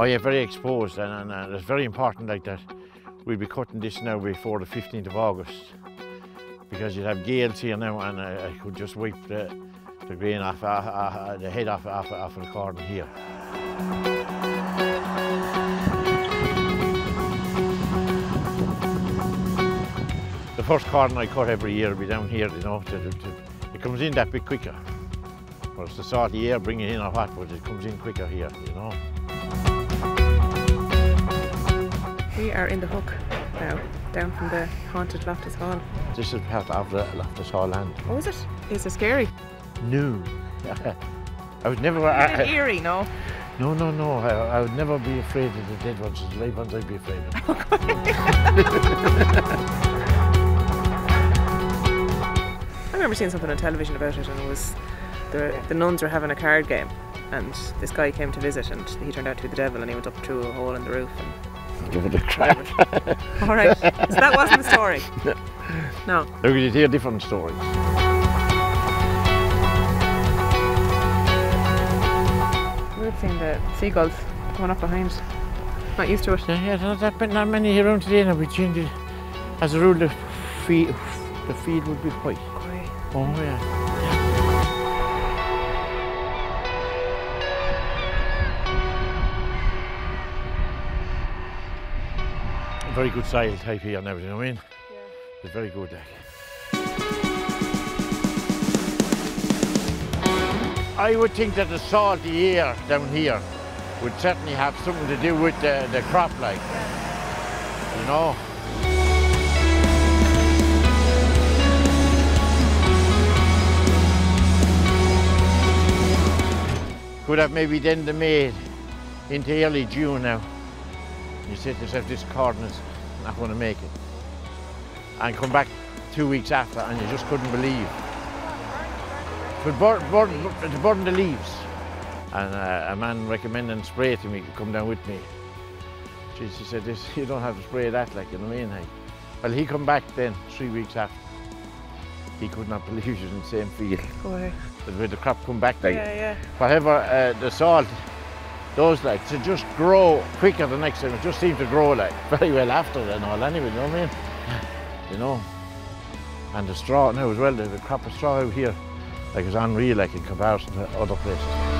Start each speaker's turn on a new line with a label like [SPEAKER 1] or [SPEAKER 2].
[SPEAKER 1] Oh yeah, very exposed and, and, it's very important like that. We'll be cutting this now before the 15th of August because you'd have gales here now and I, I could just wipe the, the grain off, the head off, off, off of the corn here. The first corn I cut every year will be down here, you know, to, to, it comes in that bit quicker. Whereas the salty air bring it in or what, but it comes in quicker here, you know.
[SPEAKER 2] We are in the hook now, down from the haunted Loftus Hall.
[SPEAKER 1] This is part of the Loftus Hall land.
[SPEAKER 2] Oh, is it? Is it scary?
[SPEAKER 1] No. I would never.
[SPEAKER 2] I,
[SPEAKER 1] I, I,
[SPEAKER 2] eerie, no?
[SPEAKER 1] no, no, no. I, I would never be afraid of the dead ones. The live ones I'd be afraid of.
[SPEAKER 2] I remember seeing something on television about it, and it was the, the nuns were having a card game, and this guy came to visit, and he turned out to be the devil, and he went up through a hole in the roof. And
[SPEAKER 1] Give it a crack.
[SPEAKER 2] All right, so that wasn't the story. No.
[SPEAKER 1] Look, you hear different stories.
[SPEAKER 2] We've seen the seagulls coming up behind. Not used to it.
[SPEAKER 1] Yeah, yeah, there's not, been- not many here around today now. We changed it. As a rule, the feed, the feed would be white.
[SPEAKER 2] Quiet.
[SPEAKER 1] Oh, yeah. Very good type here and everything, I mean. It's very good. Like. I would think that the salty air down here would certainly have something to do with the, the crop, like. You know? Could have maybe then the May into early June now. You said to yourself, this corn is not going to make it. And come back two weeks after and you just couldn't believe. But burn, burn, to burn the leaves. And uh, a man recommending spray to me, to come down with me. Jeez, he said, this, you don't have to spray that, like, you know what I mean? Like, well, he come back then, three weeks after. He could not believe he was in the same field. Way the crop come back, like,
[SPEAKER 2] Yeah, yeah.
[SPEAKER 1] whatever uh, the salt, those like to just grow quicker the next time. It just seemed to grow like very well after and all anyway, you know what I mean? You know. And the straw now as well, the, crop of straw out here, like is unreal like in comparison to other places.